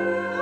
Lord.